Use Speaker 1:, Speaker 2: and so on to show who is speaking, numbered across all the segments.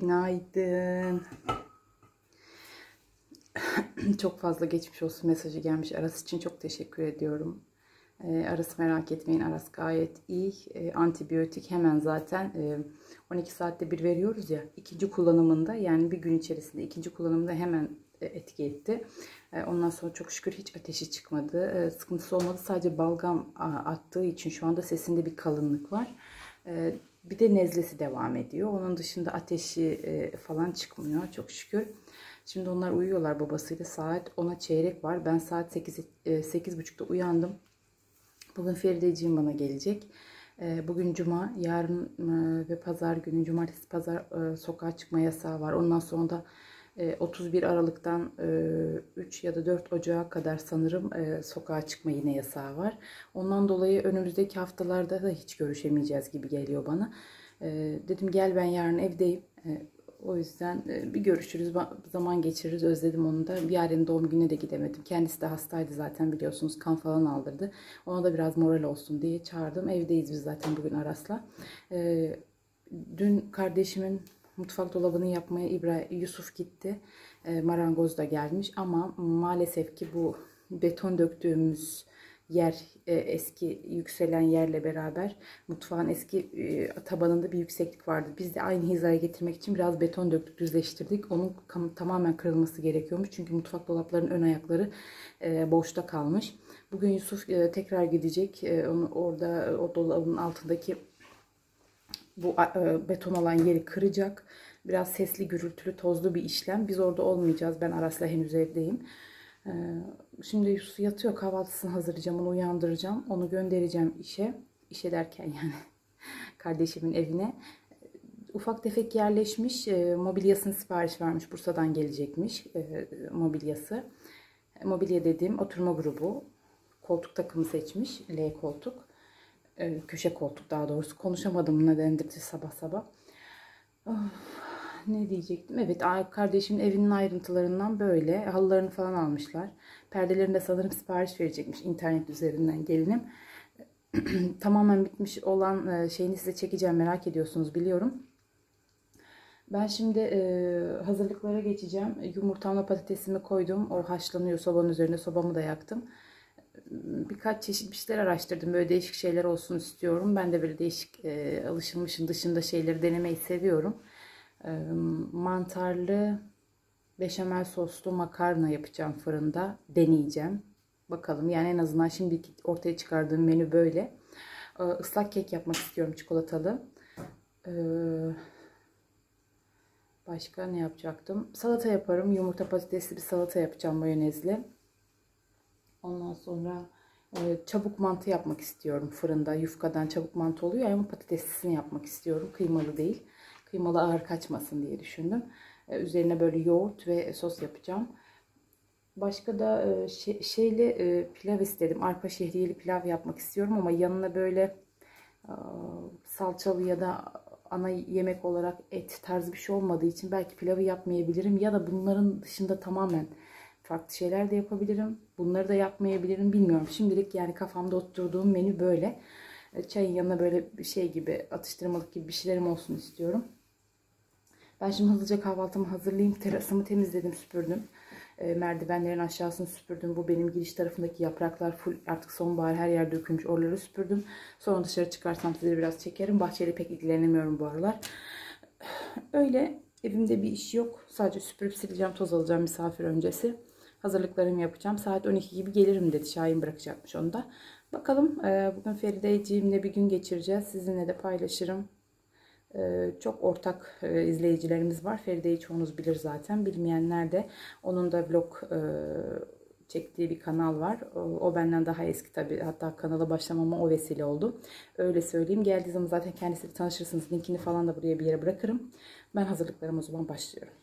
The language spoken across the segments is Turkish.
Speaker 1: Günaydın. çok fazla geçmiş olsun mesajı gelmiş. Aras için çok teşekkür ediyorum. E, Aras merak etmeyin. Aras gayet iyi. E, antibiyotik hemen zaten e, 12 saatte bir veriyoruz ya. ikinci kullanımında yani bir gün içerisinde ikinci kullanımda hemen e, etki etti. E, ondan sonra çok şükür hiç ateşi çıkmadı. E, sıkıntısı olmadı. Sadece balgam attığı için şu anda sesinde bir kalınlık var. Bir de nezlesi devam ediyor. Onun dışında ateşi falan çıkmıyor çok şükür. Şimdi onlar uyuyorlar babasıyla. Saat 10'a çeyrek var. Ben saat 8, 8.30'da uyandım. Bugün Ferideciğim bana gelecek. Bugün cuma, yarın ve pazar günü, cumartesi pazar sokağa çıkma yasağı var. Ondan sonra da 31 Aralık'tan 3 ya da 4 Ocağı kadar sanırım sokağa çıkma yine yasağı var. Ondan dolayı önümüzdeki haftalarda da hiç görüşemeyeceğiz gibi geliyor bana. Dedim gel ben yarın evdeyim. O yüzden bir görüşürüz, zaman geçiririz. Özledim onu da. Yarın doğum gününe de gidemedim. Kendisi de hastaydı zaten biliyorsunuz. Kan falan aldırdı. Ona da biraz moral olsun diye çağırdım. Evdeyiz biz zaten bugün Aras'la. Dün kardeşimin mutfak dolabını yapmaya İbrahim Yusuf gitti. E, marangoz da gelmiş ama maalesef ki bu beton döktüğümüz yer e, eski yükselen yerle beraber mutfağın eski e, tabanında bir yükseklik vardı. Biz de aynı hizaya getirmek için biraz beton döktük, düzleştirdik. Onun tamamen kırılması gerekiyormuş. Çünkü mutfak dolaplarının ön ayakları e, boşta kalmış. Bugün Yusuf e, tekrar gidecek. E, onu orada o dolabın altındaki bu e, beton olan yeri kıracak. Biraz sesli, gürültülü, tozlu bir işlem. Biz orada olmayacağız. Ben Aras'la henüz evdeyim. E, şimdi Yusuf yatıyor. Kahvaltısını hazırlayacağım. Onu uyandıracağım. Onu göndereceğim işe. İşe derken yani kardeşimin evine. Ufak tefek yerleşmiş. E, mobilyasını sipariş vermiş. Bursa'dan gelecekmiş mobilyası. Mobilya dediğim oturma grubu. Koltuk takımı seçmiş. L koltuk. E, köşe koltuk daha doğrusu. Konuşamadım nedendir sabah sabah. Of, ne diyecektim? Evet kardeşimin evinin ayrıntılarından böyle. Halılarını falan almışlar. Perdelerini de sanırım sipariş verecekmiş internet üzerinden gelinim. Tamamen bitmiş olan e, şeyini size çekeceğim merak ediyorsunuz biliyorum. Ben şimdi e, hazırlıklara geçeceğim. Yumurtamla patatesimi koydum. O haşlanıyor sobanın üzerine. Sobamı da yaktım birkaç çeşit bir şeyler araştırdım. Böyle değişik şeyler olsun istiyorum. Ben de böyle değişik e, alışılmışın dışında şeyleri denemeyi seviyorum. E, mantarlı beşamel soslu makarna yapacağım fırında. Deneyeceğim. Bakalım yani en azından şimdi ortaya çıkardığım menü böyle. E, ıslak kek yapmak istiyorum çikolatalı. E, başka ne yapacaktım? Salata yaparım. Yumurta patatesli bir salata yapacağım mayonezli. Ondan sonra e, çabuk mantı yapmak istiyorum fırında. Yufkadan çabuk mantı oluyor ama patateslisini yapmak istiyorum. Kıymalı değil. Kıymalı ağır kaçmasın diye düşündüm. E, üzerine böyle yoğurt ve sos yapacağım. Başka da e, şey, şeyli e, pilav istedim. Arpa şehriyeli pilav yapmak istiyorum ama yanına böyle e, salçalı ya da ana yemek olarak et tarzı bir şey olmadığı için belki pilavı yapmayabilirim ya da bunların dışında tamamen farklı şeyler de yapabilirim. Bunları da yapmayabilirim bilmiyorum. Şimdilik yani kafamda oturduğum menü böyle. E, çayın yanına böyle bir şey gibi atıştırmalık gibi bir şeylerim olsun istiyorum. Ben şimdi hızlıca kahvaltımı hazırlayayım. Terasımı temizledim, süpürdüm. E, merdivenlerin aşağısını süpürdüm. Bu benim giriş tarafındaki yapraklar full artık sonbahar her yer dökülmüş. Oraları süpürdüm. Sonra dışarı çıkarsam size biraz çekerim. Bahçeyle pek ilgilenemiyorum bu aralar. Öyle evimde bir iş yok. Sadece süpürüp sileceğim, toz alacağım misafir öncesi hazırlıklarımı yapacağım. Saat 12 gibi gelirim dedi. Şahin bırakacakmış onu da. Bakalım e, bugün Ferideciğimle bir gün geçireceğiz. Sizinle de paylaşırım. E, çok ortak e, izleyicilerimiz var. Feride'yi çoğunuz bilir zaten. Bilmeyenler de onun da vlog çektiği bir kanal var. O, benden daha eski tabii. Hatta kanala başlamama o vesile oldu. Öyle söyleyeyim. Geldiği zaman zaten kendisiyle tanışırsınız. Linkini falan da buraya bir yere bırakırım. Ben hazırlıklarıma o zaman başlıyorum.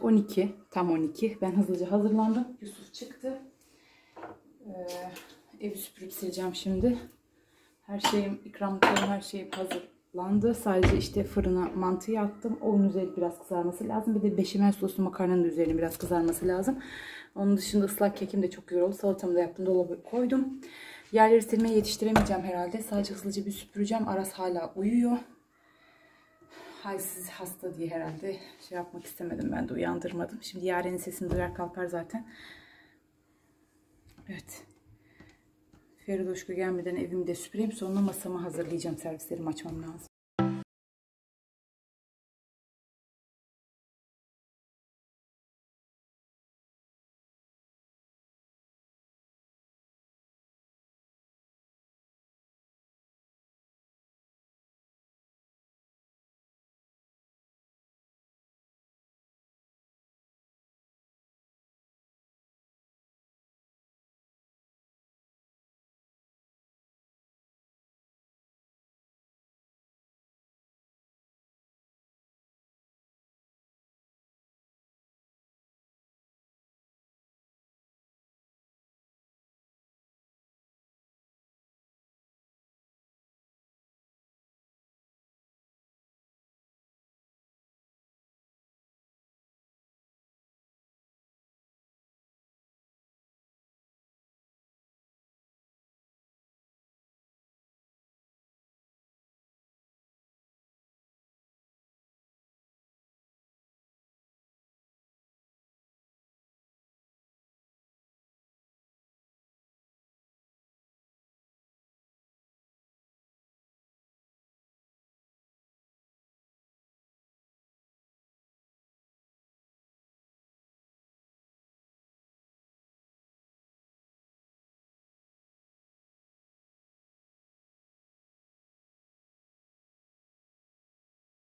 Speaker 1: Saat 12. Tam 12. Ben hızlıca hazırlandım. Yusuf çıktı. Ee, evi süpürüp sileceğim şimdi. Her şeyim, ikramlıklarım her şeyim hazırlandı. Sadece işte fırına mantıyı attım. Onun üzeri biraz kızarması lazım. Bir de beşamel soslu makarnanın üzerine biraz kızarması lazım. Onun dışında ıslak kekim de çok güzel oldu. Salatamı da yaptım. Dolaba koydum. Yerleri silmeye yetiştiremeyeceğim herhalde. Sadece hızlıca bir süpüreceğim. Aras hala uyuyor. Halsiz hasta diye herhalde şey yapmak istemedim. Ben de uyandırmadım. Şimdi Yaren'in sesini duyar kalkar zaten. Evet. Feridoşku gelmeden evimi de süpüreyim. Sonra masamı hazırlayacağım. Servislerimi açmam lazım.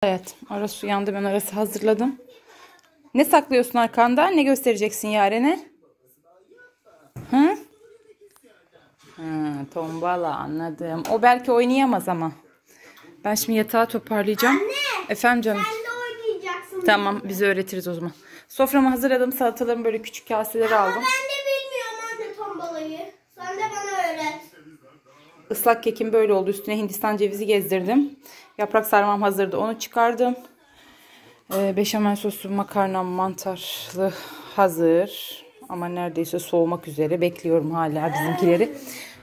Speaker 1: Evet, Aras uyandı. Ben Aras'ı hazırladım. Ne saklıyorsun arkanda? Ne göstereceksin Yaren'e? Hı? Hı, tombala anladım. O belki oynayamaz ama. Ben şimdi yatağı toparlayacağım.
Speaker 2: Anne.
Speaker 1: Efendim canım.
Speaker 2: Sen de oynayacaksın.
Speaker 1: Tamam bizi öğretiriz o zaman. Soframı hazırladım. Salatalarımı böyle küçük kaseleri
Speaker 2: Ama
Speaker 1: aldım.
Speaker 2: ben de bilmiyorum anne tombalayı. Sen de bana öğret.
Speaker 1: Islak kekim böyle oldu. Üstüne Hindistan cevizi gezdirdim. Yaprak sarmam hazırdı. Onu çıkardım. Ee, beşamel soslu makarnam mantarlı hazır. Ama neredeyse soğumak üzere. Bekliyorum hala bizimkileri.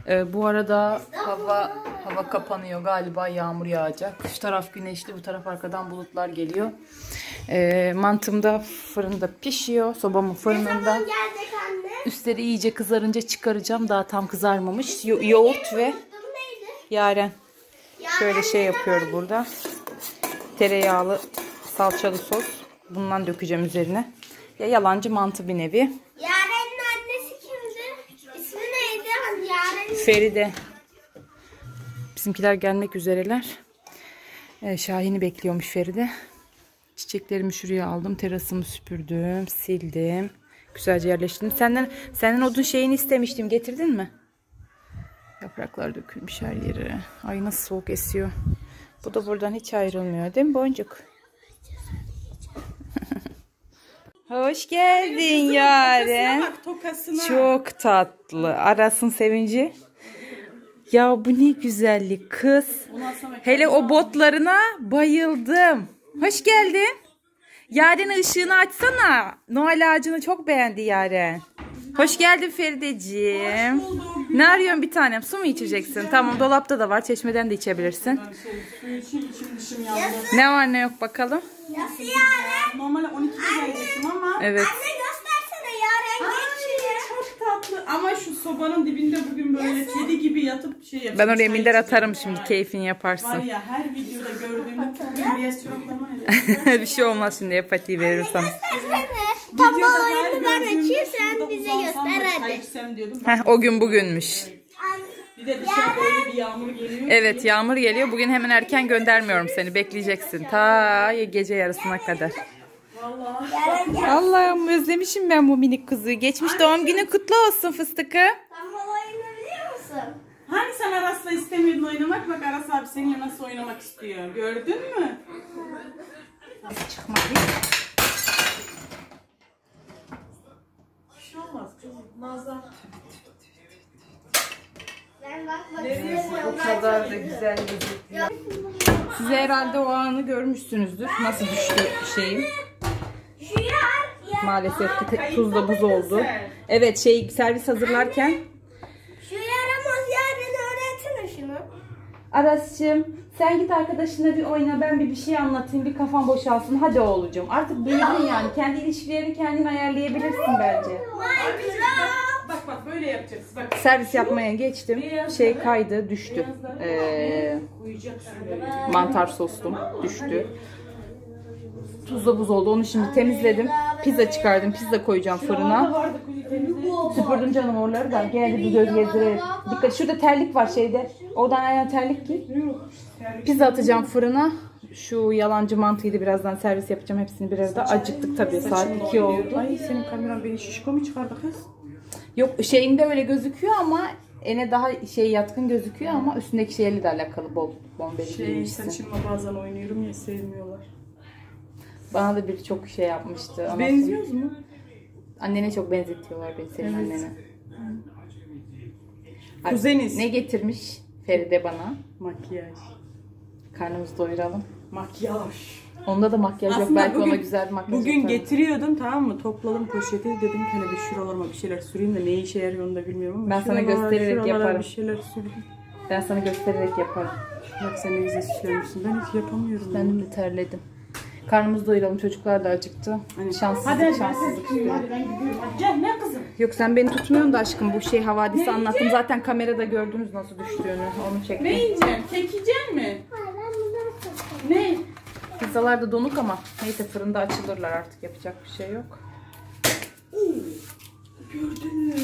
Speaker 1: Ee, bu arada hava hava kapanıyor. Galiba yağmur yağacak. Şu taraf güneşli. Bu taraf arkadan bulutlar geliyor. Ee, mantım da fırında pişiyor. Sobamın fırınında. Üstleri iyice kızarınca çıkaracağım. Daha tam kızarmamış. Yo- yoğurt ve? Yaren.
Speaker 2: Ya
Speaker 1: Şöyle şey yapıyor burada. Tereyağlı salçalı sos. Bundan dökeceğim üzerine. Ya yalancı mantı bir nevi.
Speaker 2: Yaren'in annesi kimdi? İsmi neydi? Hani Yaren'in
Speaker 1: Feride. Bizimkiler gelmek üzereler. Ee, Şahin'i bekliyormuş Feride. Çiçeklerimi şuraya aldım. Terasımı süpürdüm. Sildim. Güzelce yerleştirdim. Senden senden odun şeyini istemiştim. Getirdin mi? Yapraklar dökülmüş her yere. Ay nasıl soğuk esiyor. Bu da buradan hiç ayrılmıyor değil mi boncuk? Hoş geldin Yaren.
Speaker 3: Bak tokasına.
Speaker 1: Çok tatlı. Aras'ın sevinci. Ya bu ne güzellik kız. Hele o botlarına bayıldım. Hoş geldin. Yaren ışığını açsana. Noel ağacını çok beğendi Yaren. Hoş geldin Ferideciğim. Ne arıyorsun bir tanem? Su mu içeceksin? Tamam dolapta da var. Çeşmeden de içebilirsin.
Speaker 3: şey, suyu için içim dışım yandı.
Speaker 1: Ne var ne yok bakalım.
Speaker 2: Nasıl Yaren?
Speaker 3: Normalde 12'de gelecektim ama.
Speaker 1: Evet.
Speaker 2: Anne göstersene Yaren geçiyor.
Speaker 3: Çok tatlı. Ama şu sobanın dibinde bugün böyle kedi gibi yatıp şey yapıyor.
Speaker 1: Ben oraya minder atarım şimdi. Keyfini
Speaker 3: Var
Speaker 1: yaparsın.
Speaker 3: ya her videoda beyaz çoraplarıma öyle.
Speaker 1: bir şey olmaz şimdi. Hepatiği veririm sana.
Speaker 2: Göstersene.
Speaker 3: Videoda
Speaker 2: Tombalayını açayım sen bize göster hadi.
Speaker 1: Heh, o gün bugünmüş.
Speaker 3: Bir de dışarı böyle bir yağmur geliyor.
Speaker 1: Evet yağmur geliyor. Bugün hemen erken göndermiyorum seni. Bekleyeceksin. Ta gece yarısına kadar.
Speaker 3: Vallahi.
Speaker 1: Allah'ım özlemişim ben bu minik kızı. Geçmiş doğum günü kutlu olsun fıstıkı.
Speaker 2: Tombalayını biliyor musun?
Speaker 3: Hani sen Aras'la istemiyordun oynamak? Bak Aras abi seninle nasıl oynamak istiyor. Gördün mü?
Speaker 1: Çıkma.
Speaker 2: şey olmaz
Speaker 1: kız. Nazar. Ben. O kadar da güzel gözüküyor. Siz herhalde o anı görmüşsünüzdür. Nasıl düştü
Speaker 2: şey, şeyim.
Speaker 1: Maalesef ki te- tuzla buz oldu. Evet şey servis hazırlarken.
Speaker 2: Şu yaramaz yarın öğretsene şunu.
Speaker 1: Aras'cığım sen git arkadaşına bir oyna ben bir bir şey anlatayım bir kafan boşalsın hadi oğlucum. Artık büyüdün yani kendi ilişkilerini kendin ayarlayabilirsin bence.
Speaker 3: Bak bak böyle yapacaksın. Bak
Speaker 1: Servis yapmaya geçtim. Şey kaydı düştü. Ee, mantar sostum düştü. Tuzla buz oldu. Onu şimdi temizledim. Pizza çıkardım. Pizza koyacağım fırına. Süpürdüm canım oraları da. Gene de bir göz gezdirelim. Dikkat şurada terlik var şeyde. Oradan ayağına terlik giy. Pizza atacağım fırına. Şu yalancı mantıyı da birazdan servis yapacağım. Hepsini bir arada. Acıktık tabii. Saat 2 oldu.
Speaker 3: Ay senin kameran beni şişko mu çıkardı kız?
Speaker 1: Yok şeyinde öyle gözüküyor ama ene daha şey yatkın gözüküyor ama üstündeki şeyle de alakalı bol bombeli
Speaker 3: Şey
Speaker 1: giymişsin.
Speaker 3: saçımla bazen oynuyorum ya sevmiyorlar.
Speaker 1: Bana da biri çok şey yapmıştı. Ama
Speaker 3: Benziyoruz mu?
Speaker 1: Annene çok benzetiyorlar beni senin
Speaker 3: Evet.
Speaker 1: annene.
Speaker 3: Kuzeniz.
Speaker 1: Ne getirmiş Feride bana?
Speaker 3: Makyaj.
Speaker 1: Karnımızı doyuralım.
Speaker 3: Makyaj.
Speaker 1: Onda da makyaj yok.
Speaker 3: Aslında
Speaker 1: Belki
Speaker 3: bugün-
Speaker 1: ona güzel bir makyaj
Speaker 3: Bugün
Speaker 1: yaparım.
Speaker 3: getiriyordum tamam mı? Topladım poşeti dedim ki hani bir şuralarıma bir şeyler süreyim de ne işe yarıyor onu da bilmiyorum ama
Speaker 1: Ben sana göstererek yaparım.
Speaker 3: bir şeyler süreyim.
Speaker 1: Ben sana göstererek yaparım.
Speaker 3: Bak sen ne güzel süslemişsin. Ben hiç yapamıyorum. ya.
Speaker 1: Ben de terledim. Karnımızı doyuralım. Çocuklar da acıktı.
Speaker 3: Hani-
Speaker 1: Şanssızlık
Speaker 3: Hadi hadi
Speaker 1: şanssızlık.
Speaker 3: tutayım hadi ben gidiyorum. Hadi Gel ne kızım?
Speaker 1: Yok sen beni tutmuyorsun da aşkım. Bu şey havadisi anlattım. Zaten kamerada gördünüz nasıl düştüğünü. Onu çektim.
Speaker 3: Ne yiyeceksin? Kek mi?
Speaker 2: Hayır ben bundan satayım.
Speaker 3: Ne?
Speaker 1: Pizzalar da donuk ama neyse fırında açılırlar artık. Yapacak bir şey yok.
Speaker 3: Gördün mü?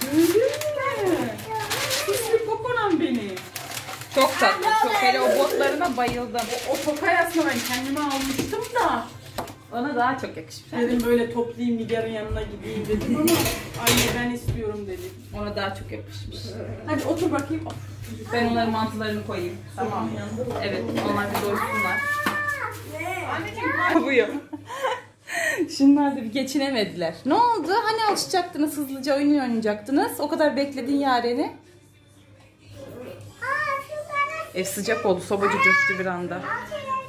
Speaker 3: Gördün mü? Kokonam beni.
Speaker 1: Çok tatlı. Çok hele o botlarına bayıldım.
Speaker 3: O tokay aslında ben kendime almıştım da.
Speaker 1: Ona daha çok yakışmış.
Speaker 3: Dedim böyle toplayayım Nigar'ın yanına gideyim dedim ama anne ben istiyorum dedi.
Speaker 1: Ona daha çok yakışmış.
Speaker 3: Hadi otur bakayım.
Speaker 1: Ben onların mantılarını koyayım.
Speaker 3: Tamam.
Speaker 1: Evet, onlar bir doysunlar.
Speaker 3: Anneciğim.
Speaker 1: Şunlar da bir geçinemediler. Ne oldu? Hani alışacaktınız, hızlıca oyun oynayacaktınız. O kadar bekledin Yaren'i.
Speaker 2: Aa şu tane
Speaker 1: Ev sıcak oldu, sobacı coştu bir anda.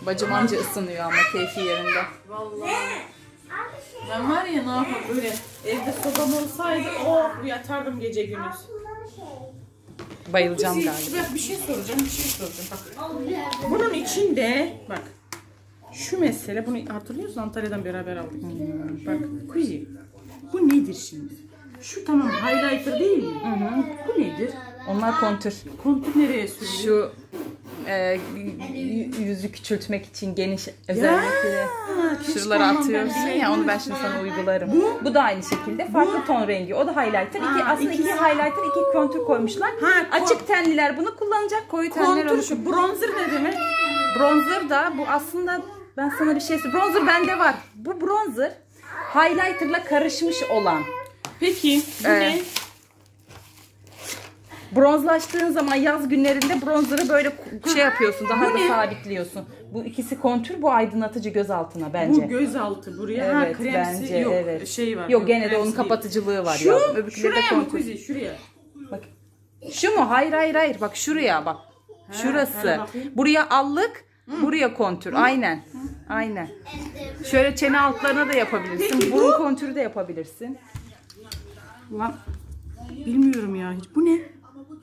Speaker 1: Bacım anca ısınıyor ama keyfi yerinde.
Speaker 3: Vallahi.
Speaker 2: Abi şey
Speaker 3: Ben var ya ne yapayım böyle evde sobam olsaydı oh yatardım gece gündüz.
Speaker 1: Bayılacağım galiba.
Speaker 3: bak bir şey soracağım, bir şey soracağım. Bak. Bunun içinde bak şu mesele bunu hatırlıyorsun Antalya'dan beraber aldık. Bak Kuzi bu nedir şimdi? Şu tamam highlighter değil mi? Bu nedir?
Speaker 1: Onlar kontür.
Speaker 3: Kontur nereye sürülüyor?
Speaker 1: Şu e, yüzü küçültmek için geniş özellikle
Speaker 3: ben
Speaker 1: atıyorsun ya
Speaker 3: bileydim.
Speaker 1: onu ben şimdi sana uygularım. Bu, da aynı şekilde farklı ton rengi. O da highlighter. İki,
Speaker 3: Ha,
Speaker 1: aslında iki highlighter, iki kontür koymuşlar.
Speaker 3: Ha,
Speaker 1: Açık tenliler bunu kullanacak, koyu tenliler
Speaker 3: Kontur
Speaker 1: onu
Speaker 3: şu bronzer ne demek?
Speaker 1: Bronzer da bu aslında ben sana bir şey söyleyeyim. Bronzer bende var. Bu bronzer highlighterla karışmış olan.
Speaker 3: Peki bu
Speaker 1: Ee,
Speaker 3: ne?
Speaker 1: Bronzlaştığın zaman yaz günlerinde bronzerı böyle şey yapıyorsun, daha da sabitliyorsun. Bu ikisi kontür, bu aydınlatıcı göz altına bence.
Speaker 3: Bu gözaltı buraya. ha
Speaker 1: Evet,
Speaker 3: kremsi
Speaker 1: bence,
Speaker 3: yok
Speaker 1: evet.
Speaker 3: şey var.
Speaker 1: Yok, gene de onun
Speaker 3: kremsi değil.
Speaker 1: kapatıcılığı var
Speaker 3: Şu
Speaker 1: ya. Öbürküleri de
Speaker 3: şuraya mı
Speaker 1: kontür.
Speaker 3: Kuzi şuraya?
Speaker 1: Bak. Şu mu? Hayır hayır hayır. Bak şuraya bak. Şurası.
Speaker 3: hadi bakayım.
Speaker 1: Buraya allık, buraya kontür. Aynen. Aynen. Şöyle çene altlarına da yapabilirsin.
Speaker 3: Peki bu?
Speaker 1: Burun kontürü de yapabilirsin.
Speaker 3: Ulan bilmiyorum ya hiç. Bu ne?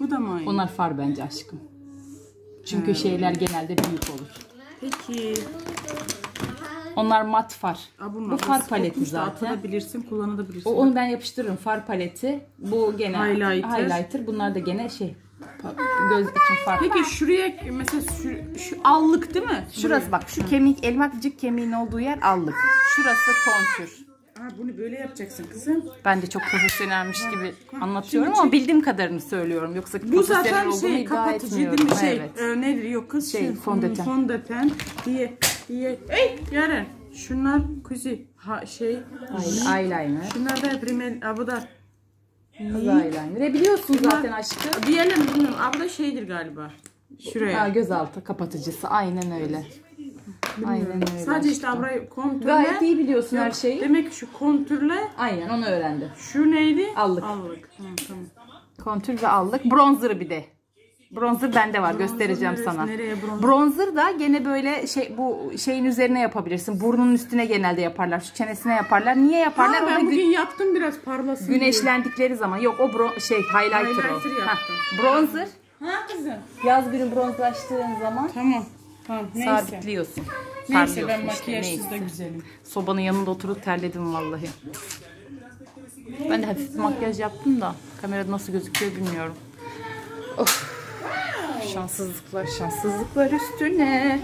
Speaker 3: Bu da mı aynı?
Speaker 1: Onlar far bence aşkım. Çünkü şeyler genelde büyük olur.
Speaker 3: Peki.
Speaker 1: Onlar mat far.
Speaker 3: Aa, bunlar
Speaker 1: Bu far paleti zaten.
Speaker 3: Atabilirsin, kullanabilirsin.
Speaker 1: O, onu ben yapıştırırım. Far paleti. Bu gene
Speaker 3: Highlighter.
Speaker 1: highlighter. Bunlar da gene şey göz için far.
Speaker 3: Peki şuraya mesela şu, şu allık değil mi?
Speaker 1: Şurası bak şu kemik elmacık kemiğin olduğu yer allık. Şurası kontür.
Speaker 3: Ha, bunu böyle yapacaksın kızım.
Speaker 1: Ben de çok profesyonelmiş gibi anlatıyorum ama bildiğim kadarını söylüyorum. Yoksa
Speaker 3: Bu
Speaker 1: profesyonel
Speaker 3: zaten şey
Speaker 1: iddia
Speaker 3: kapatıcı
Speaker 1: etmiyorum.
Speaker 3: değil mi? Şey,
Speaker 1: Evet.
Speaker 3: e, nedir? Yok kız
Speaker 1: Şey,
Speaker 3: şey,
Speaker 1: fondöten.
Speaker 3: Fondöten diye diye. Ey Yaren şunlar kuzi ha şey.
Speaker 1: Ay- Eyeliner.
Speaker 3: Şunlar da rimel, ha, bu da
Speaker 1: Kız eyeliner. E biliyorsun zaten aşkım.
Speaker 3: diyelim bilmiyorum. Abi da şeydir galiba. Şuraya.
Speaker 1: Ha, gözaltı kapatıcısı. Aynen öyle. Aynen öyle.
Speaker 3: Sadece işte abrayı kontürle.
Speaker 1: Gayet iyi biliyorsun her şeyi.
Speaker 3: Demek ki şu kontürle
Speaker 1: Aynen onu öğrendim.
Speaker 3: şu neydi?
Speaker 1: Allık.
Speaker 3: Allık. Hı, tamam.
Speaker 1: Kontür ve aldık. Bronzer bir de. Bronzer bende var. Göstereceğim
Speaker 3: neresi-
Speaker 1: sana.
Speaker 3: nereye bronzer?
Speaker 1: Bronzer da gene böyle şey bu şeyin üzerine yapabilirsin. Burnunun üstüne genelde yaparlar. Şu çenesine yaparlar. Niye yaparlar?
Speaker 3: Ha, ben
Speaker 1: gü-
Speaker 3: bugün yaptım biraz parlasın diye.
Speaker 1: güneşlendikleri zaman. Yok o bro- şey highlighter,
Speaker 3: Highlighter
Speaker 1: o. Hah, Bronzer.
Speaker 3: Ha kızım.
Speaker 1: Yaz günü bronzlaştığın zaman
Speaker 3: Tamam. Tamam neyse.
Speaker 1: sabitliyorsun.
Speaker 3: Neyse ben
Speaker 1: işte,
Speaker 3: makyajsız
Speaker 1: neyse.
Speaker 3: da güzelim.
Speaker 1: Sobanın yanında oturup terledim vallahi. Ben de hafif makyaj yaptım da kamerada nasıl gözüküyor bilmiyorum. Of. Şanssızlıklar, şanssızlıklar üstüne.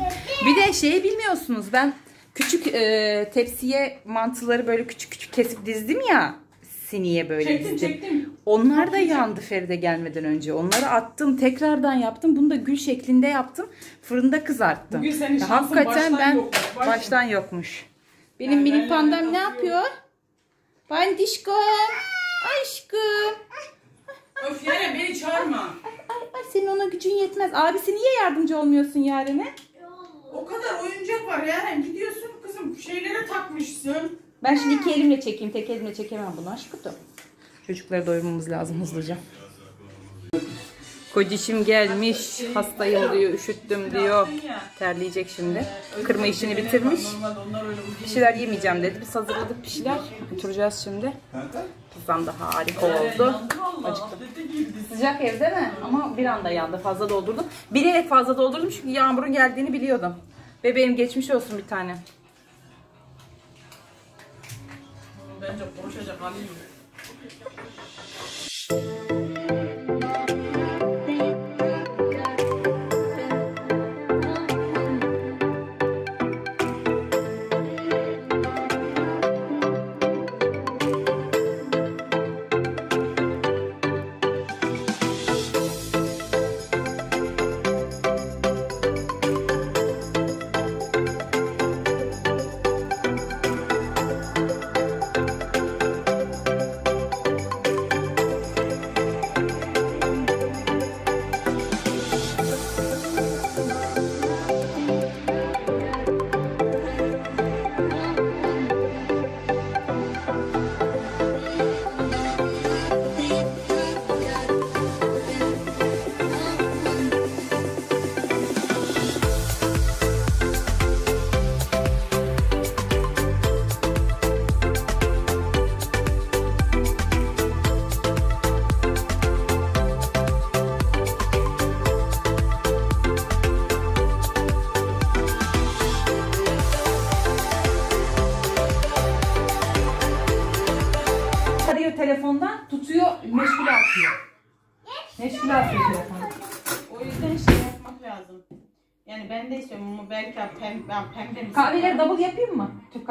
Speaker 1: Bir de şeyi bilmiyorsunuz. Ben küçük e, tepsiye mantıları böyle küçük küçük kesip dizdim ya. Siniye böyle
Speaker 3: Çektim
Speaker 1: dizdim.
Speaker 3: çektim.
Speaker 1: Onlar da yandı Feride gelmeden önce. Onları attım, tekrardan yaptım. Bunu da gül şeklinde yaptım. Fırında kızarttım.
Speaker 3: Bugün senin şansın
Speaker 1: Hakikaten
Speaker 3: baştan
Speaker 1: ben
Speaker 3: yokmuş, baştan.
Speaker 1: baştan yokmuş. Benim
Speaker 3: Yani
Speaker 1: minik
Speaker 3: ben
Speaker 1: pandam ne yapıyor? Bandişkom. Aşkım.
Speaker 3: Öf Yaren beni çağırma.
Speaker 1: Ay, ay senin ona gücün yetmez. Abisi niye yardımcı olmuyorsun Yaren'e?
Speaker 3: O kadar oyuncak var Yaren. Gidiyorsun kızım şeylere takmışsın.
Speaker 1: Ben şimdi iki elimle çekeyim. Tek elimle çekemem bunu aşkım. Çocukları doyurmamız lazım hızlıca. Kocişim gelmiş. Hastayım diyor. Üşüttüm diyor. Terleyecek şimdi. Kırma işini bitirmiş. Bir şeyler yemeyeceğim dedi. Biz hazırladık bir şeyler. Götüreceğiz şimdi. Pizzam da harika oldu. Acıktım. Sıcak evde mi? Ama bir anda yandı. Fazla doldurdum. Bilerek fazla doldurdum çünkü yağmurun geldiğini biliyordum. Bebeğim geçmiş olsun bir tane.
Speaker 3: Bence konuşacak halim yok.
Speaker 1: Arıyor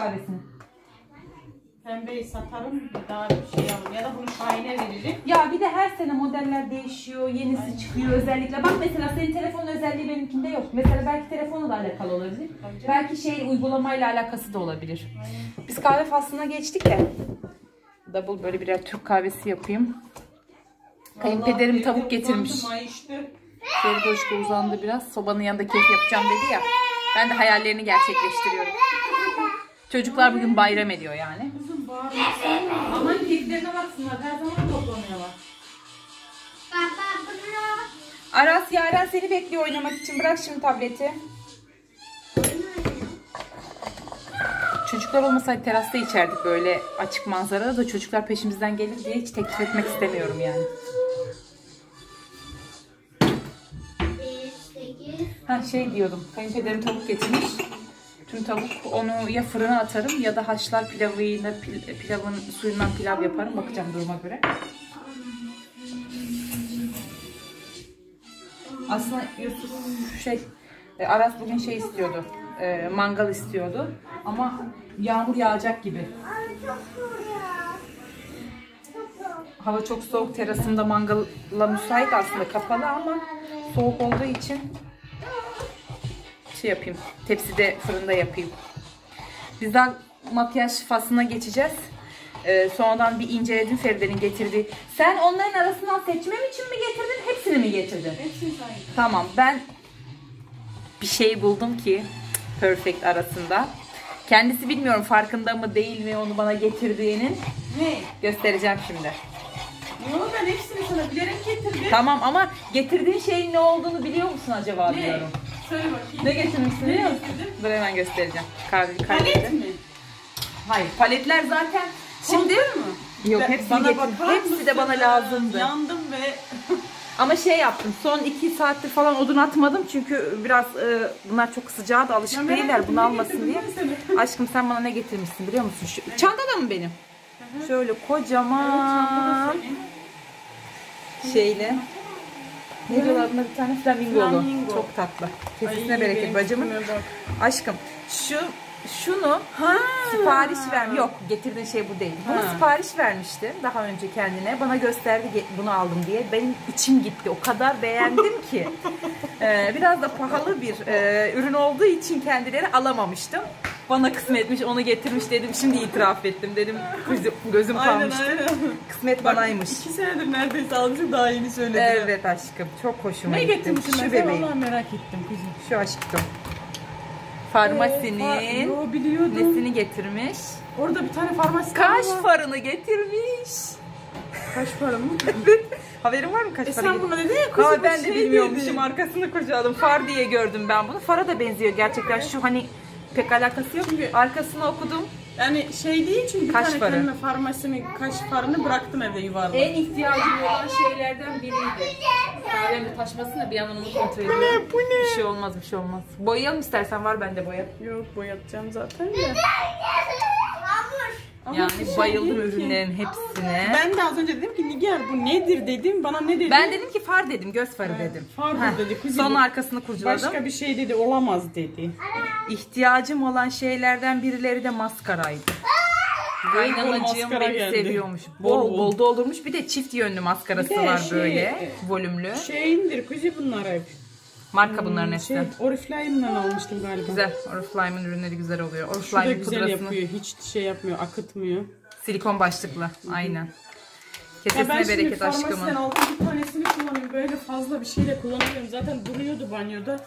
Speaker 1: kahvesini.
Speaker 3: Pembeyi satarım daha bir şey alırım. Ya da bunu Şahin'e veririm.
Speaker 1: Ya bir de her sene modeller değişiyor, yenisi çıkıyor özellikle. Bak mesela senin telefonun özelliği benimkinde yok. Mesela belki telefonla da alakalı olabilir.
Speaker 3: Canım.
Speaker 1: Belki şey uygulamayla alakası da olabilir. Biz kahve faslına geçtik de. Double böyle birer Türk kahvesi yapayım. Kayınpederim tavuk getirmiş. Feride Hoşko uzandı biraz. Sobanın yanında keyif yapacağım dedi ya. Ben de hayallerini gerçekleştiriyorum. Çocuklar bugün bayram ediyor yani.
Speaker 3: Kızım bağırmasana.
Speaker 1: Aman keyiflerine baksınlar. Her zaman toplanıyorlar.
Speaker 2: Baba bunu
Speaker 1: Aras Yaren seni bekliyor oynamak için. Bırak şimdi tableti. Çocuklar olmasaydı terasta içerdik böyle açık manzarada da çocuklar peşimizden gelir diye hiç teklif etmek istemiyorum yani. Ha şey diyordum. Kayınpederim tavuk getirmiş. Tüm tavuk onu ya fırına atarım ya da haşlar pilavıyla pil- pilavın suyundan pilav yaparım. Bakacağım duruma göre. Aslında Yusuf şey e, Aras bugün şey istiyordu. e, mangal istiyordu. Ama yağmur yağacak gibi. Hava çok soğuk. Terasımda mangala müsait aslında kapalı ama soğuk olduğu için şey yapayım. Tepside fırında yapayım. Biz daha makyaj faslına geçeceğiz. Ee, sonradan bir inceledim Feride'nin getirdiği. Sen onların arasından seçmem için mi getirdin? Hepsini mi getirdin?
Speaker 3: Hepsini.
Speaker 1: Tamam ben bir şey buldum ki perfect arasında. Kendisi bilmiyorum farkında mı değil mi onu bana getirdiğinin.
Speaker 3: Ne?
Speaker 1: Göstereceğim şimdi.
Speaker 3: Yo ben hepsini sana bilerek getirdim.
Speaker 1: Tamam ama getirdiğin şeyin ne olduğunu biliyor musun acaba
Speaker 3: Ne?
Speaker 1: diyorum.
Speaker 3: Söyle bakayım.
Speaker 1: Ne getirmişsin biliyor musun? Dur hemen göstereceğim. Kahve,
Speaker 3: Palet
Speaker 1: kahve.
Speaker 3: mi?
Speaker 1: Hayır paletler zaten şimdi
Speaker 3: mü?
Speaker 1: yok
Speaker 3: Ben-
Speaker 1: hepsini
Speaker 3: bana
Speaker 1: getir.
Speaker 3: bakar
Speaker 1: Hepsi de
Speaker 3: mısın?
Speaker 1: bana lazımdı.
Speaker 3: Yandım ve
Speaker 1: Ama şey yaptım. Son iki saattir falan odun atmadım çünkü biraz e, bunlar çok sıcağa da alışık
Speaker 3: Ya
Speaker 1: değiller. Bunu almasın diye. Aşkım sen bana ne getirmişsin biliyor musun? Şu, çantada mı benim? Şöyle kocaman şeyle. Ne diyorlar buna bir tane flamingolu.
Speaker 3: Flamingo.
Speaker 1: Çok tatlı. Kesesine
Speaker 3: Ay,
Speaker 1: bereket bacımın. Aşkım şu şunu sipariş ver yok getirdiğin şey bu değil. Bunu
Speaker 3: Ha.
Speaker 1: sipariş vermişti daha önce kendine. Bana gösterdi "Ge- bunu aldım diye. Benim içim gitti. O kadar beğendim ki. Ee, biraz da pahalı bir e, ürün olduğu için kendileri alamamıştım. Bana kısmetmiş, onu getirmiş dedim. Şimdi itiraf ettim dedim. Gözüm, gözüm
Speaker 3: Aynen
Speaker 1: kalmıştı.
Speaker 3: aynen.
Speaker 1: Kısmet banaymış.
Speaker 3: İki senedir neredeyse almışım daha yeni söyledim.
Speaker 1: Evet aşkım. Çok hoşuma
Speaker 3: Ne
Speaker 1: gitti.
Speaker 3: getirmişsin
Speaker 1: Şu.
Speaker 3: Vallahi merak ettim kızım.
Speaker 1: Şu aşkım. Farmasinin
Speaker 3: Yo biliyordum.
Speaker 1: nesini getirmiş?
Speaker 3: Orada bir tane farmasi
Speaker 1: Kaş
Speaker 3: var.
Speaker 1: farını getirmiş.
Speaker 3: Kaş para mı?
Speaker 1: Haberin var mı kaş
Speaker 3: e
Speaker 1: farı?
Speaker 3: sen buna dedin ya
Speaker 1: Ama
Speaker 3: kızım.
Speaker 1: ben de
Speaker 3: şey
Speaker 1: bilmiyormuşum
Speaker 3: dedin.
Speaker 1: arkasını kocaladım. Far diye gördüm ben bunu. Fara da benziyor gerçekten. Şu hani pek alakası yok.
Speaker 3: Çünkü-
Speaker 1: Arkasını okudum.
Speaker 3: Yani şey değil çünkü bir
Speaker 1: Kaş
Speaker 3: tane
Speaker 1: farı.
Speaker 3: kendime farmasinin kaş farını bıraktım evde yuvarlak.
Speaker 1: En ihtiyacım olan şeylerden biriydi. Kahvemi taşmasın da bir yandan onu kontrol ediyorum. Bu ne? Bu ne? Bir şey olmaz bir şey olmaz. Boyayalım istersen var bende boya.
Speaker 3: Yok boyatacağım zaten de. Ama
Speaker 1: Yani
Speaker 3: şey
Speaker 1: bayıldım
Speaker 3: değil ki.
Speaker 1: ürünlerin hepsine.
Speaker 3: Ben de az önce dedim ki Nigar bu nedir dedim. Bana ne dedi?
Speaker 1: Ben dedim ki far dedim, göz farı dedim. Heh,
Speaker 3: dedi, kuzum.
Speaker 1: Sonra arkasını kurcaladım.
Speaker 3: Başka bir şey dedi olamaz dedi.
Speaker 1: İhtiyacım olan şeylerden birileri de maskaraydı. Kaynanacığım
Speaker 3: maskara
Speaker 1: beni
Speaker 3: geldi.
Speaker 1: seviyormuş.
Speaker 3: Bol
Speaker 1: Bol
Speaker 3: bol.
Speaker 1: bol doldurmuş. Bir de çift yönlü maskarası
Speaker 3: Bir de
Speaker 1: var
Speaker 3: şey,
Speaker 1: böyle.
Speaker 3: e,
Speaker 1: Volümlü.
Speaker 3: Şeyindir kuzi bunlar hep.
Speaker 1: Marka bunların hepsi.
Speaker 3: Şey, Oriflame'den almıştım galiba.
Speaker 1: Güzel. Oriflame'ın ürünleri güzel oluyor.
Speaker 3: Şu da
Speaker 1: Oriflame
Speaker 3: güzel
Speaker 1: pudrasını
Speaker 3: yapıyor. Hiç şey yapmıyor, akıtmıyor.
Speaker 1: silikon başlıklı. Aynen.
Speaker 3: Ya
Speaker 1: Kesesine
Speaker 3: ben şimdi
Speaker 1: bereket aşkımın.
Speaker 3: aldım bir tanesini kullanıyorum. Böyle fazla bir şeyle kullanıyorum. Zaten duruyordu banyoda.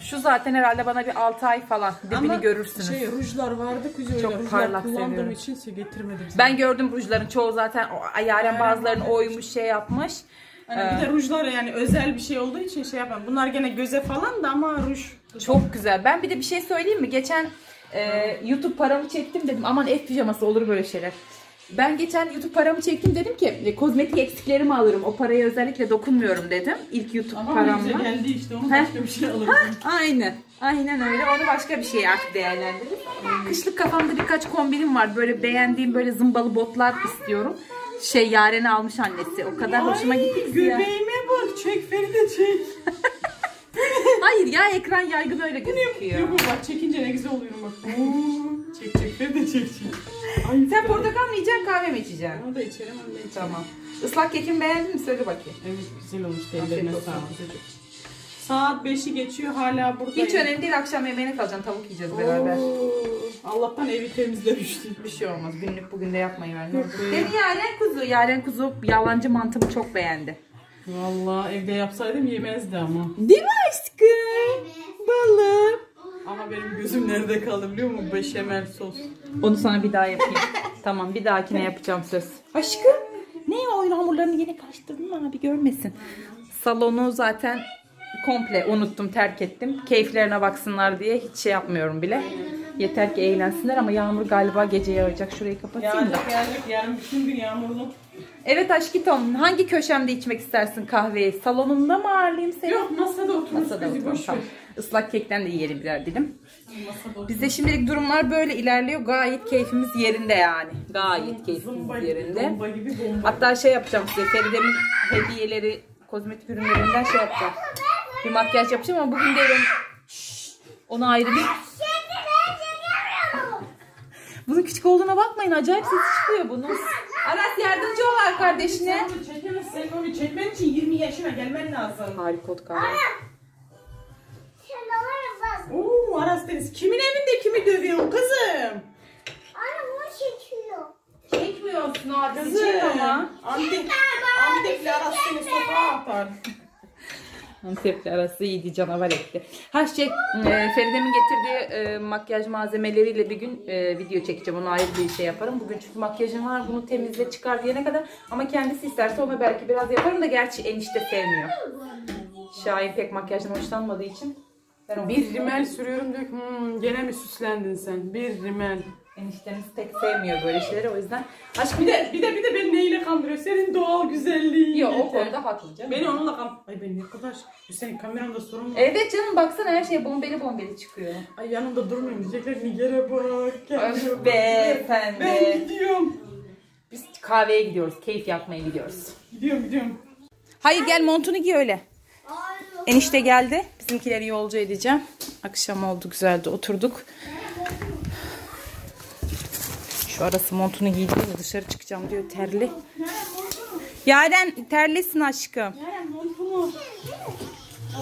Speaker 1: Şu zaten herhalde bana bir 6 ay falan dibini görürsünüz.
Speaker 3: şey rujlar vardı öyle.
Speaker 1: Çok
Speaker 3: Rujlar
Speaker 1: parlak
Speaker 3: kullandığım
Speaker 1: seviyorum.
Speaker 3: için getirmedim. sana.
Speaker 1: Ben gördüm rujların çoğu zaten o yaren bazılarını oymuş şey yapmış.
Speaker 3: Hani bir de rujlar yani özel bir şey olduğu için şey yapmam. Bunlar gene göze falan da ama ruj.
Speaker 1: Çok güzel. Ben bir de bir şey söyleyeyim mi? Geçen e, YouTube paramı çektim dedim. Aman ev pijaması olur böyle şeyler. Ben geçen YouTube paramı çektim dedim ki e, kozmetik eksiklerimi alırım. O paraya özellikle dokunmuyorum dedim. İlk YouTube
Speaker 3: Ama
Speaker 1: paramla.
Speaker 3: geldi işte onu başka bir şey alırım.
Speaker 1: Aynen. Aynen öyle. Onu başka bir şey artık değerlendiririz. Kışlık kafamda birkaç kombinim var. Böyle beğendiğim böyle zımbalı botlar istiyorum. Şey Yaren'i almış annesi. O kadar hoşuma gitti ki ya.
Speaker 3: Göbeğime bak çek Feride çek.
Speaker 1: Hayır ya ekran yaygın öyle gözüküyor.
Speaker 3: Yok bak çekince ne güzel oluyorum bak. Oo, çek çek Feride çek çek. Ay,
Speaker 1: Sen portakal mı içeceksin kahve mi içeceksin?
Speaker 3: Onu da içerim onu da içerim.
Speaker 1: Tamam. Islak kekimi beğendin mi? Söyle bakayım.
Speaker 3: Evet güzel olmuş ellerine sağlık. Saat 5'i geçiyor hala buradayım.
Speaker 1: Hiç önemli değil. Akşam yemeğine kalacaksın. Tavuk yiyeceğiz beraber.
Speaker 3: Oo, Allah'tan evi temizlemişti.
Speaker 1: Bir şey olmaz. Günlük bugün de yapmayı ver. ne
Speaker 3: Yok
Speaker 1: olur.
Speaker 3: be.
Speaker 1: Benim Yaren kuzu. Yaren kuzu yalancı mantımı çok beğendi.
Speaker 3: Vallahi evde yapsaydım yemezdi ama.
Speaker 1: Değil mi aşkım? Balım.
Speaker 3: Ama benim gözüm nerede kaldı biliyor musun? Beşamel sos.
Speaker 1: Onu sana bir daha yapayım. tamam bir dahakine yapacağım söz. Aşkım ne oyun hamurlarını yine karıştırdın mı abi görmesin. Salonu zaten komple unuttum terk ettim. Keyiflerine baksınlar diye hiç şey yapmıyorum bile. Yeter ki eğlensinler ama yağmur galiba gece yağacak. Şurayı kapatayım da.
Speaker 3: Yağacak yağacak yarın bütün gün yağmurlu.
Speaker 1: Evet aşkım hangi köşemde içmek istersin kahveyi? Salonumda mı ağırlayayım seni?
Speaker 3: Yok masada oturmuş
Speaker 1: Masada oturalım tamam. Islak kekten de yiyelim birer dilim. Bizde şimdilik durumlar böyle ilerliyor. Gayet keyfimiz yerinde yani. Gayet keyfimiz
Speaker 3: gibi,
Speaker 1: yerinde.
Speaker 3: bomba gibi bomba.
Speaker 1: Hatta şey yapacağım size. Feride'min hediyeleri, kozmetik ürünlerinden şey yapacağım. Bir makyaj yapacağım ama bugün değil. Onu... Şşş, Ona ayrı bir... Bunun küçük olduğuna bakmayın. Acayip sesi çıkıyor bunun. Aras yardımcı ol kardeşine.
Speaker 3: Sen onu çekemezsen onu çekmen için 20 yaşına gelmen lazım.
Speaker 1: Harika ot kahve.
Speaker 2: Sen.
Speaker 3: Oo Aras Deniz kimin evinde kimi dövüyorsun kızım?
Speaker 2: Anne bunu çekiyor.
Speaker 1: Çekmiyorsun abi.
Speaker 3: Kızım. Antek, Antekli Aras seni sokağa atar.
Speaker 1: Antepli arası iyiydi canavar etti. Ha şey e, Feride'min getirdiği e, makyaj malzemeleriyle bir gün e, video çekeceğim. Onu ayrı bir şey yaparım. Bugün çünkü makyajım var. Bunu temizle çıkar diyene kadar. Ama kendisi isterse ona belki biraz yaparım da gerçi enişte sevmiyor. Şahin pek makyajdan hoşlanmadığı için. Ben
Speaker 3: Bir rimel sürüyorum diyor ki hmm, gene mi süslendin sen? Bir rimel.
Speaker 1: Eniştemiz pek sevmiyor böyle şeyleri o yüzden. Aşk
Speaker 3: Bir de bir de bir de beni neyle kandırıyor? Senin doğal güzelliğin.
Speaker 1: Yok o konuda haklı canım.
Speaker 3: Beni onunla kan... Ay ben ne kadar... Senin kameranda sorun var.
Speaker 1: Evet canım baksana her şey bombeli bombeli çıkıyor.
Speaker 3: Ay yanımda durmuyorum diyecekler Niger'e bak. bak.
Speaker 1: Beyefendi.
Speaker 3: Ben gidiyorum.
Speaker 1: Biz kahveye gidiyoruz. Keyif yapmaya gidiyoruz.
Speaker 3: Gidiyorum gidiyorum.
Speaker 1: Hayır gel montunu giy öyle. Enişte geldi. Bizimkileri yolcu edeceğim. Akşam oldu güzeldi oturduk. Şu arası montunu giydi dışarı çıkacağım diyor terli. Yaren terlisin aşkım.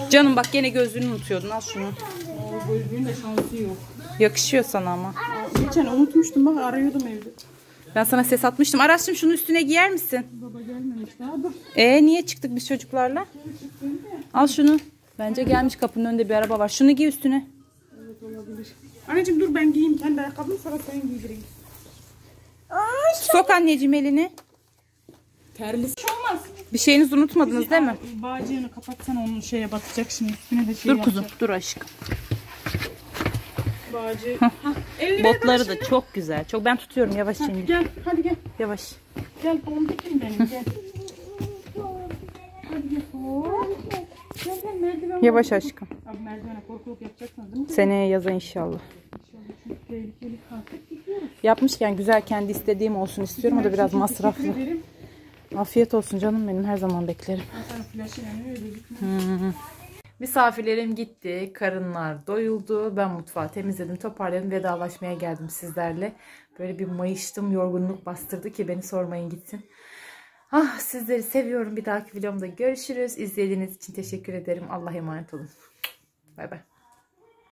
Speaker 1: Canım bak gene gözlüğünü unutuyordun al şunu.
Speaker 3: O gözlüğün de şansı yok.
Speaker 1: Yakışıyor sana ama.
Speaker 3: Geçen unutmuştum bak arıyordum evde.
Speaker 1: Ben sana ses atmıştım. Aras'cığım şunu üstüne giyer misin?
Speaker 3: Baba gelmemiş daha dur.
Speaker 1: Ee niye çıktık biz çocuklarla? Al şunu. Bence gelmiş kapının önünde bir araba var. Şunu giy üstüne.
Speaker 3: Anneciğim dur ben giyeyim kendi ayakkabımı sonra sen giydireyim.
Speaker 1: Sok anneciğim elini.
Speaker 3: Terlisi olmaz.
Speaker 1: Bir şeyinizi unutmadınız değil mi?
Speaker 3: Bağcığını kapatsana onun şeye batacak şimdi üstüne de şey
Speaker 1: Dur kuzum dur aşkım.
Speaker 3: Bağcığı.
Speaker 1: Botları da çok güzel. Çok ben tutuyorum yavaş şimdi.
Speaker 3: Gel hadi gel.
Speaker 1: Yavaş.
Speaker 3: Gel bombikim benim gel. Hadi gel. Hop. Gel gel merdiven.
Speaker 1: Yavaş aşkım.
Speaker 3: Abi merdivene korkuluk yapacaksınız değil mi?
Speaker 1: Seneye yaza inşallah.
Speaker 3: Çünkü tehlikeli gidiyoruz.
Speaker 1: Yapmışken güzel kendi istediğim olsun istiyorum. O da biraz masraflı. Afiyet olsun canım benim her zaman beklerim.
Speaker 3: Gitme.
Speaker 1: Misafirlerim gitti, karınlar doyuldu. Ben mutfağı temizledim, toparladım, vedalaşmaya geldim sizlerle. Böyle bir mayıştım, yorgunluk bastırdı ki beni sormayın gitsin. Ah sizleri seviyorum. Bir dahaki videomda görüşürüz. İzlediğiniz için teşekkür ederim. Allah'a emanet olun. Bay bay.